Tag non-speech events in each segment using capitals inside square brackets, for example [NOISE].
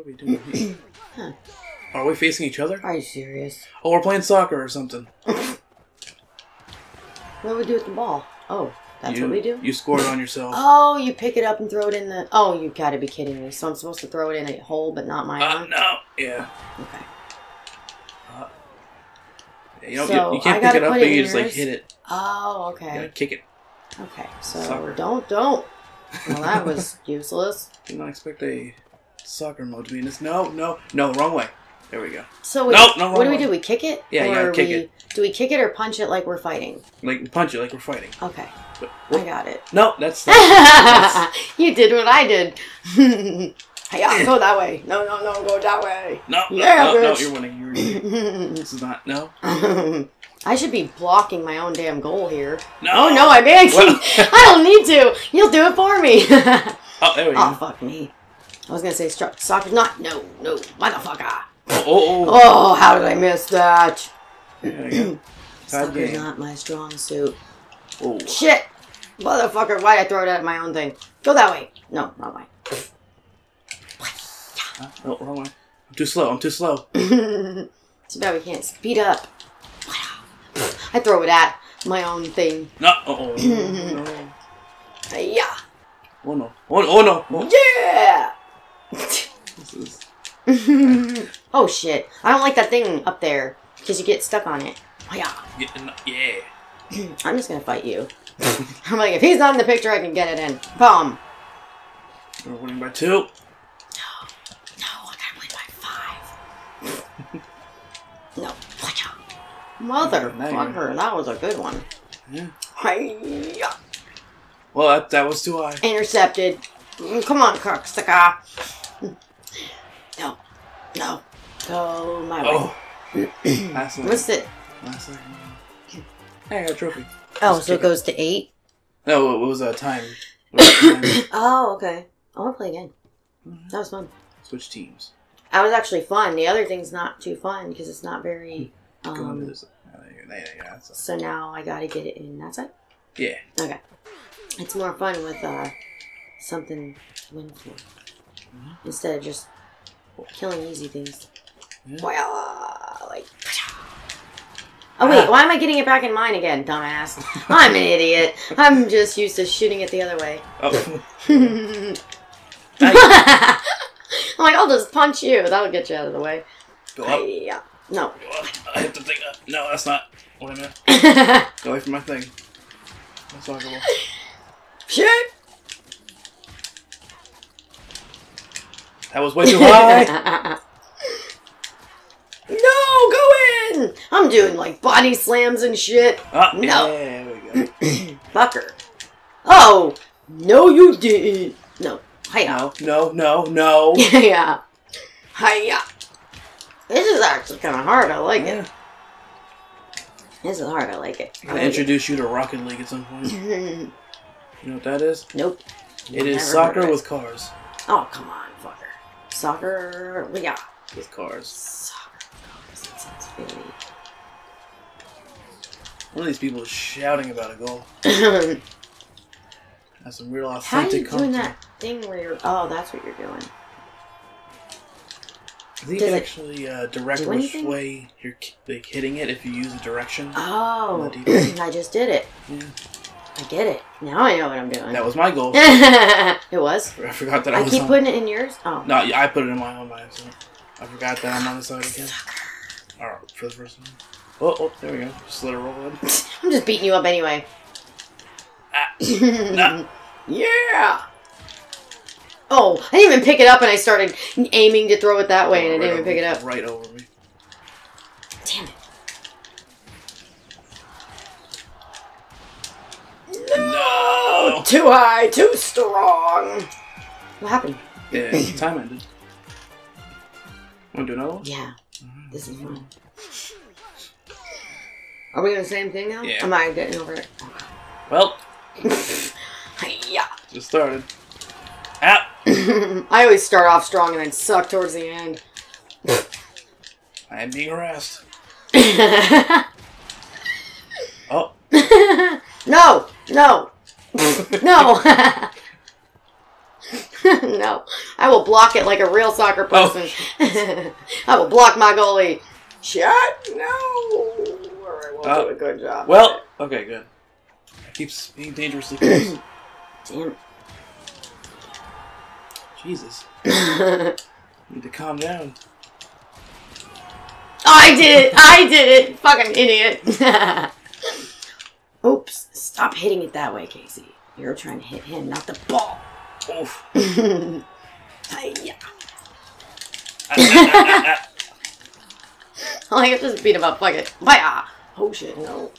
What are we doing? here? [CLEARS THROAT] Huh. Are we facing each other? Are you serious? Oh, we're playing soccer or something. [LAUGHS] What do we do with the ball? Oh, that's you, what we do? You scored on yourself. [LAUGHS] Oh, you pick it up and throw it in the. Oh, you gotta be kidding me. So I'm supposed to throw it in a hole, but not my Uh, own? no. Yeah. Okay. You, don't, So, you, you can't I pick it up it you just like hit it. Oh, okay. kick it. Okay, so Soccer. don't, don't. Well, that was [LAUGHS] useless. Did not expect a soccer mode to be in this. No, no, no, wrong way. There we go. So wait, No, no, what do we wrong do? We kick it? Yeah, gotta kick we, it. Do we kick it or punch it like we're fighting? Like punch it like we're fighting. Okay, But, I got it. no, [LAUGHS] that's, that's you did what I did. [LAUGHS] yeah, go that way. No, no, no, go that way. no, no, Yeah, no, no, you're winning. You're winning. [LAUGHS] this is not no, I should be blocking my own damn goal here. no. Oh no, I banned Well- I don't need to. You'll do it for me. Oh, there we oh fuck me. I was gonna say stro- soccer. Not no no motherfucker. Oh, oh, oh. Oh, how did I miss that? There we Soccer's not [CLEARS THROAT] my strong suit. Oh, Shit, motherfucker! Why'd I throw it at my own thing? Go that way. No, wrong way. oh, wrong way. I'm too slow. I'm too slow. [LAUGHS] Too bad we can't speed up. I throw it at my own thing. No. Oh, [CLEARS THROAT] oh, no. Yeah. Oh no. Oh, oh no. Oh, Yeah. This [LAUGHS] is. oh shit! I don't like that thing up there because you get stuck on it. Oh, yeah. Getting, yeah. [CLEARS THROAT] I'm just gonna fight you. [LAUGHS] I'm like, if he's not in the picture, I can get it in. Boom. We're winning by two. No, No, I gotta win by five. [LAUGHS] no, watch out. Motherfucker, that was a good one. Yeah. Hi-ya. Well, that, that was too high. Intercepted. Mm, Come on, cocksucker. No. Go my way. Oh. [CLEARS THROAT] Last one. What's it? Last second. Hey, I got a trophy. Oh, Just so it goes to eight? No, it was a time. [COUGHS] Was time. Oh, okay. I want to play again. That was fun. Switch teams. That was actually fun. The other thing's not too fun because it's not very. Go into Um, this. Oh, there you go. There you go. That's a- so now I gotta get it in that side? Yeah. Okay. It's more fun with uh, something to win for. Instead of just killing easy things. Well, like. Oh wait, ah. why am I getting it back in mine again, dumbass? I'm an idiot. I'm just used to shooting it the other way. Oh. [LAUGHS] I'm like, I'll just punch you. That'll get you out of the way. Go up. Yeah. No. Go up. I hit the thing up. No, that's not what I meant. Go away from my thing. That's not cool. Shit. That was way too [LAUGHS] high. no, go in. I'm doing like body slams and shit. Ah, No. Yeah, there we go. [CLEARS THROAT] Fucker. Oh, no, you didn't. No. Hiya. No, no, no, no. [LAUGHS] yeah. Hiya. This is actually kind of hard. I like Yeah. it. This is hard. I like it. I'm gonna introduce you to Rocket League at some point. [LAUGHS] You know what that is? nope. It is soccer it. with cars. Oh, come on, fucker. Soccer. Yeah. With cars. Soccer. That sounds really. One of these people is shouting about a goal. That's some real authentic. How are you authentic doing content. that thing where you're? Oh, that's what you're doing. I think you Does can it actually uh, direct which way you're like hitting it if you use a direction. Oh, you [CLEARS THROAT] I just did it. Yeah. I get it. Now I know what I'm doing. That was my goal. [LAUGHS] it was. I forgot that I, I was keep on. putting it in yours. Oh. No, yeah, I put it in my own by accident. I forgot that I'm on the side again. Alright, for the first one. Oh, oh, there we go. Just let it roll in. [LAUGHS] I'm just beating you up anyway. Ah, [LAUGHS] nah. Yeah. Oh, I didn't even pick it up, and I started aiming to throw it that way, and I didn't even over- pick it up. Right over me. Damn it. No! Too high, too strong. What happened? Yeah, [LAUGHS] time ended. Want to do another one? Yeah, this is fun. Are we doing the same thing now? Yeah. Am I getting over it? Well, [LAUGHS] yeah. just started. Ah! [LAUGHS] I always start off strong and then suck towards the end. I am being harassed. Oh, no, no, [LAUGHS] no. [LAUGHS] no, I will block it like a real soccer Oh. person. [LAUGHS] I will block my goalie. Shut no. All right, we'll Oh. do a good job. Well, okay, good. Keeps being dangerously close. [CLEARS THROAT] Damn. Jesus. Need to calm down. I did it! I did it! Fucking idiot! Oops! Stop hitting it that way, Casey. You're trying to hit him, not the ball. Oof. [LAUGHS] Hi-ya. I [LAUGHS] have to beat him up. Fuck it. Bye. Oh shit! No.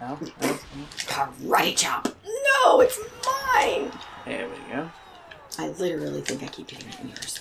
Ow, ow, Karate chop. No, it's mine. There we go. I literally think I keep hitting it in yours.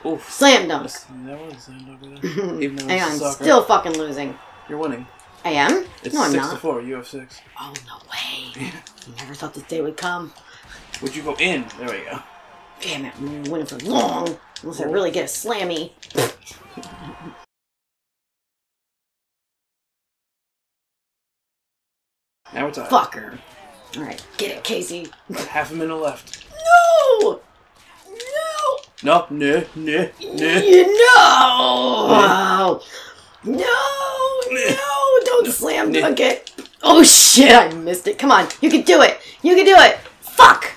[LAUGHS] Oof. Slam dunk. That was a slam dunk over there. Even though And I'm soccer. still fucking losing. You're winning. I am? It's no, I'm six to not. four. You have six. Oh no way! [LAUGHS] Never thought this day would come. Would you go in? There we go. Damn it! I'm gonna win it for long. Unless I really get a slammy. [LAUGHS] Now it's. Fucker. All right, get it, Casey. Half a minute left. No. No. No, no, no, no. You know. No. No. Don't slam dunk it. Oh shit! I missed it. Come on, you can do it. You can do it. Fuck.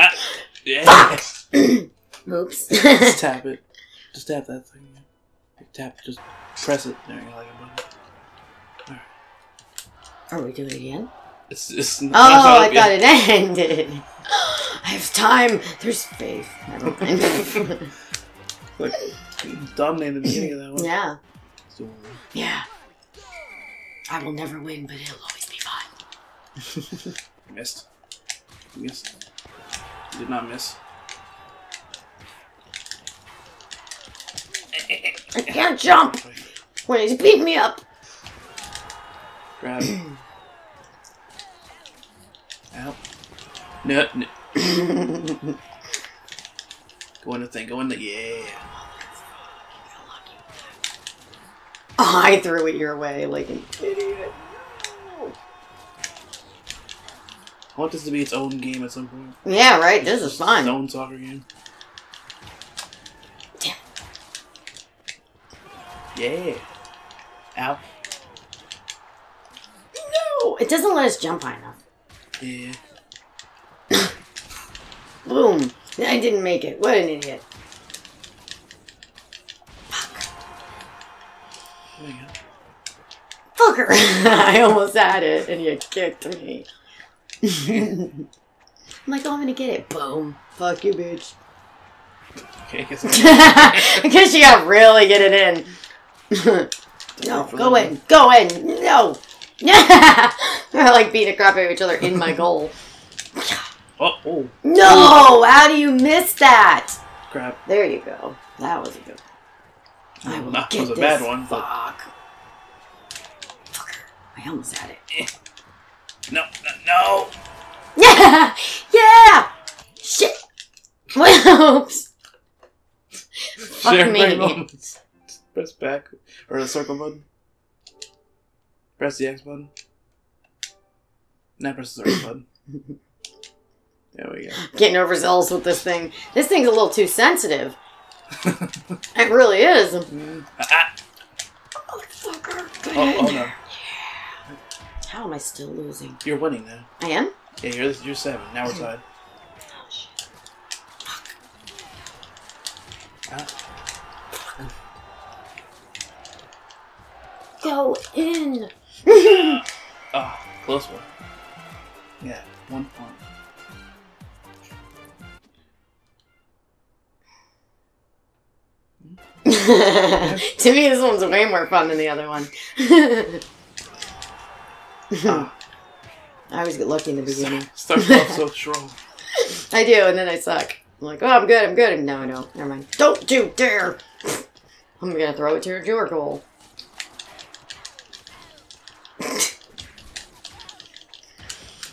Ah, yeah. [CLEARS THROAT] Oops. [LAUGHS] Just tap it. Just tap that thing. Tap. Just press it. There you go, like a button. Are we doing it again? It's just. Oh, I thought it ended. [GASPS] I have time. There's faith. Never mind. [LAUGHS] Like, dominated the beginning of that one. [LAUGHS] yeah. So, Yeah. I will never win, but it'll always be fun. [LAUGHS] missed. You missed. You did not miss. I can't jump when he's beating me up. Grab. Out. No, no. go in the thing. Go in the. Yeah. Oh, I threw it your way like an idiot. I want this to be its own game at some point. Yeah, right. This is Its fun. own soccer game. Damn. Yeah. Out. No, it doesn't let us jump high enough. Yeah. [COUGHS] Boom. I didn't make it. What an idiot. There you go. Fucker. [LAUGHS] I almost had it and you kicked me. [LAUGHS] I'm like, oh, I'm gonna get it. Boom. Fuck you, bitch. Okay, I Because [LAUGHS] you gotta really get it in. no, go in. Go in. No. We're like beating the crap out of each other in my goal. Oh, oh, No! How do you miss that? crap. There you go. That was a good one. I will That get was a this. bad one, but- Fuck. Fucker. I almost had it. Eh. No, no, no. Yeah! [LAUGHS] Yeah! Shit! Oops. Fuck me. Press back or the circle button. Press the X button. Now press the circle button. [LAUGHS] There we go. Getting overzealous with this thing. This thing's a little too sensitive. It really is. Ah, Motherfucker. Good. oh, oh no, How am I still losing? you're winning now. I am? Yeah, you're you're seven. Now we're tied. Oh, shit. Ah, Go in. [LAUGHS] ah, close one. Yeah, one point. [LAUGHS] to me, this one's way more fun than the other one. [LAUGHS] Ah, I always get lucky in the beginning. starts off so [LAUGHS] strong. I do, and then I suck. I'm like, oh, I'm good, I'm good. No, no, never mind. Don't you dare! I'm gonna throw it to your goal.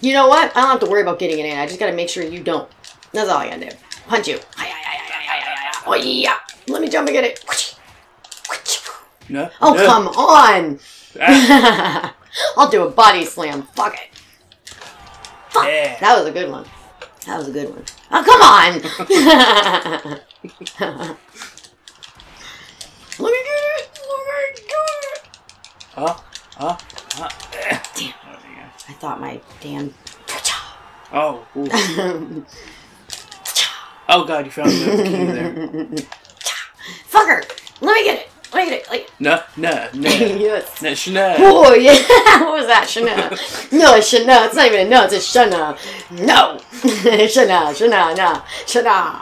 you know what? I don't have to worry about getting it in. I just gotta make sure you don't. That's all I gotta do. Punch you. Oh, yeah. Let me jump and get it. No. Oh, no. come on! Ah, [LAUGHS] I'll do a body slam. Fuck it. Fuck. Yeah. That was a good one. That was a good one. Oh, come on! [LAUGHS] Me get it! Me get it! Huh? Huh? Huh? Damn. Oh. I thought my damn. Oh, [LAUGHS] oh god, you found the key there. Fucker! No, no, no. [LAUGHS] yes. No, Chanel. Oh [LAUGHS] yeah, what was that, Shana? No, it's Shana. It's not even a no. It's a Shana. No, [LAUGHS] Shana, Shana, no, Shana.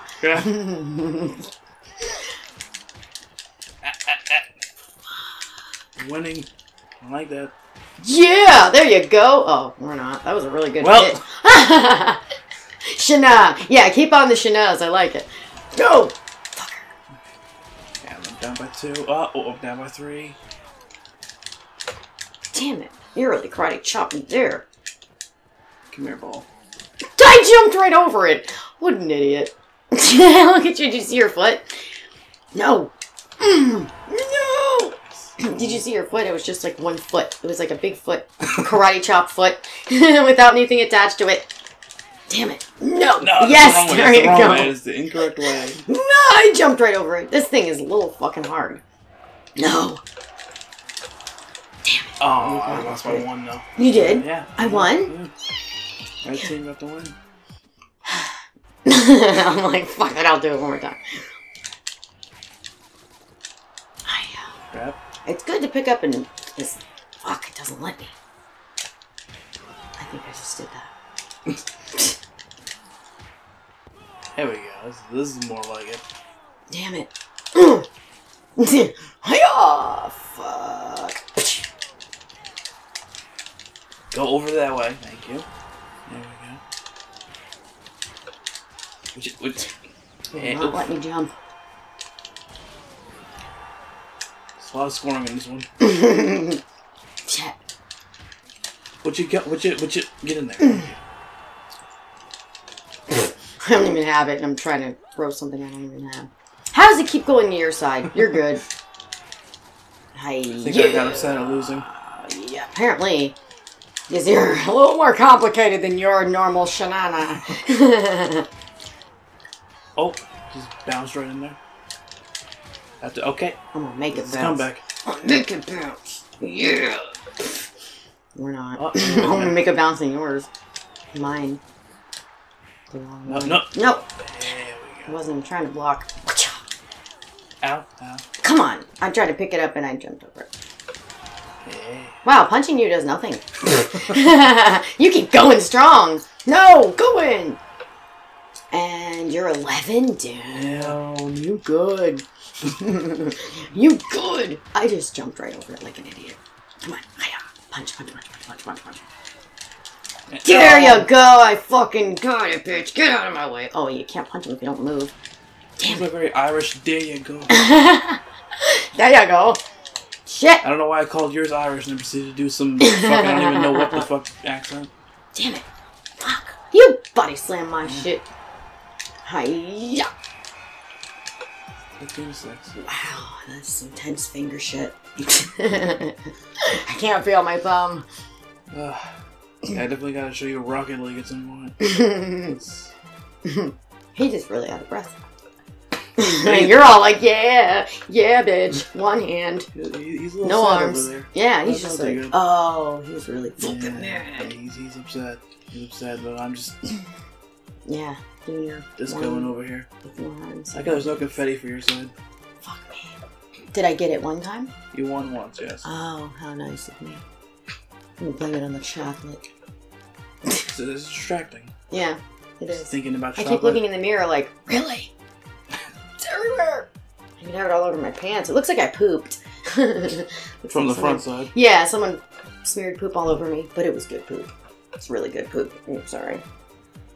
Winning. I like that. Yeah, there you go. Oh, we're not. That was a really good Well- hit. Shana. Yeah, keep on the Shanas. I like it. Go. Down by two. Oh, oh, I'm down by three. Damn it! You're really karate chopping there. Come here, ball. I jumped right over it. What an idiot. [LAUGHS] Look at you. Did you see your foot? No. Mm, no. [CLEARS THROAT] Did you see your foot? It was just like one foot. It was like a big foot. [LAUGHS] Karate chop foot. [LAUGHS] Without anything attached to it. Damn it. No. No, yes, the wrong way. there That's you the wrong go. way. It's the incorrect way. No, I jumped right over it. This thing is a little fucking hard. No. Damn! Oh, I lost by one though. You did? Yeah. I won? Yeah. Red team got the win. [SIGHS] I'm like, fuck it, I'll do it one more time. I, uh, Grab. It's good to pick up and this fuck it doesn't let me. I think I just did that. [LAUGHS] There we go. This, this is more like it. Damn it. [CLEARS THROAT] Hiya! Fuck. Go over that way. Thank you. There we go. Which, which, Eh, not let me jump. There's a lot of scoring in this one. [LAUGHS] Shit. What you got? What you? What you? Get in there. [CLEARS THROAT] Thank you. I don't even have it, and I'm trying to throw something I don't even have. How does it keep going to your side? You're good. Hi. [LAUGHS] I think I got upset at losing. Yeah, apparently. Because you're a little more complicated than your normal shanana. [LAUGHS] Oh, just bounced right in there. Have to. Okay. I'm gonna make it It's a bounce. comeback. [LAUGHS] I'm make it bounce. Yeah. We're not. Oh, I'm gonna make a bounce in yours. Mine. The wrong No, no. We I wasn't trying to block. Ow, ow. Come on. I tried to pick it up and I jumped over it. Yeah. Wow, punching you does nothing. [LAUGHS] you keep going strong. No, go in. And you're 11? Damn, you good. [LAUGHS] you good. I just jumped right over it like an idiot. Come on. Punch, punch, punch, punch, punch, punch, punch. There you go. I fucking got it, bitch. Get out of my way. Oh, you can't punch him if you don't move. Damn it. very Irish. There you go. [LAUGHS] there you go. Shit. I don't know why I called yours Irish and then proceeded to do some [LAUGHS] fucking, I don't even know what the [LAUGHS] fuck accent. Damn it. Fuck. You body slam my shit. Hiya. 15 6. Wow, that's some tense finger shit. I can't feel my thumb. Ugh. Yeah, I definitely gotta show you Rocket League at some point. [LAUGHS] [LAUGHS] he just really out of breath. [LAUGHS] and you're all like, yeah, yeah, bitch. One hand, he's a little no sad arms. over there. Yeah, he's That's just like, too good. oh, he's really fucking Yeah, mad. he's, he's upset. He's upset, but I'm just Yeah, doing your just one going over here. with your arms. I got there's no confetti for your side. Fuck me. Did I get it one time? You won once, yes. Oh, how nice of me. I'm gonna blame it on the chocolate. It's, it's distracting. Yeah, it is. Just thinking about chocolate. I keep looking in the mirror like, really? [LAUGHS] It's everywhere. I can have it all over my pants. It looks like I pooped. [LAUGHS] From the like front side. Yeah, someone smeared poop all over me, but it was good poop. It's really good poop. I'm sorry.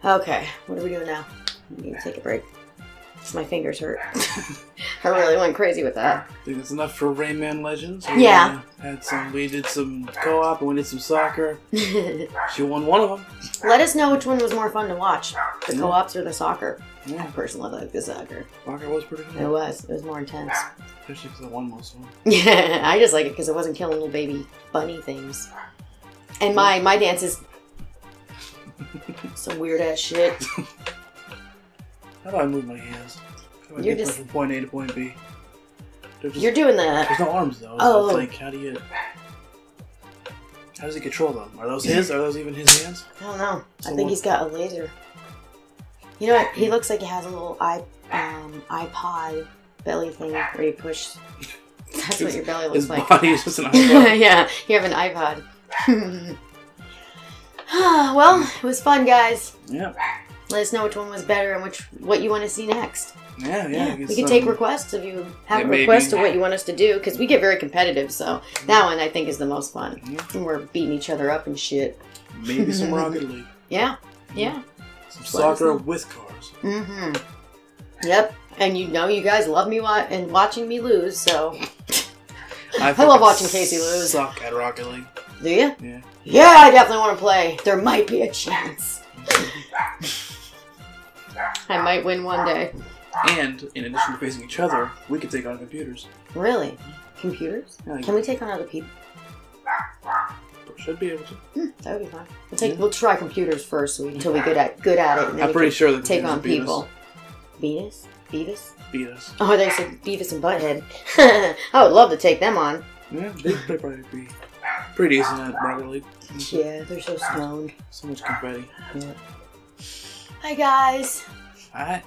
Okay, what are we doing now? We need to take a break. My fingers hurt. [LAUGHS] I really went crazy with that. I think that's enough for Rayman Legends. We, Yeah. had some. We did some co-op and we did some soccer. [LAUGHS] She won one of them. Let us know which one was more fun to watch the Yeah. co ops or the soccer. I Yeah, personally like the soccer. soccer was pretty It was. It was more intense. Especially because I won most of them. Yeah, [LAUGHS] I just like it because it wasn't killing little baby bunny things. And my my dance is [LAUGHS] Some weird ass shit. How do I move my hands? How do I You're get just- from point A to point B? They're just- You're doing the. There's no arms though. Oh. It's like, how do you? How does he control them? Are those his? Are those even his hands? I don't know. I think he's got a laser. You know what? He looks like he has a little i um, iPod belly thing where you push. [LAUGHS] That's what your belly looks His like. body is just an [LAUGHS] iPod. yeah, you have an iPod. [SIGHS] well, it was fun, guys. yeah, Let us know which one was better and which what you want to see next. Yeah, yeah. We can take um, requests if you have Yeah, a request of what you want us to do because we get very competitive. So that one I think is the most fun. Yeah. And we're beating each other up and shit. Maybe some [LAUGHS] Rocket League, Yeah, yeah. some soccer with cars. Mm-hmm. Yep. And you know, you guys love me wa- and watching me lose. So [LAUGHS] I love watching Casey lose. Suck at Rocket League. do you? Yeah. Yeah, I definitely want to play. There might be a chance. [LAUGHS] I might win one day. And in addition to facing each other, we could take on computers. Really? Computers? Yeah, Can we take on other people? should be able to. Hmm, that would be fun. We'll take. We'll try computers first so we, until we get at good at it. And then I'm pretty sure that take on beat people. Venus, Beavis. Us, beat us. Oh, they said Beavis and Butthead. [LAUGHS] I would love to take them on. Yeah, they they probably be pretty decent at League. Yeah, they're so stoned. So much confetti. Hi guys. Alright.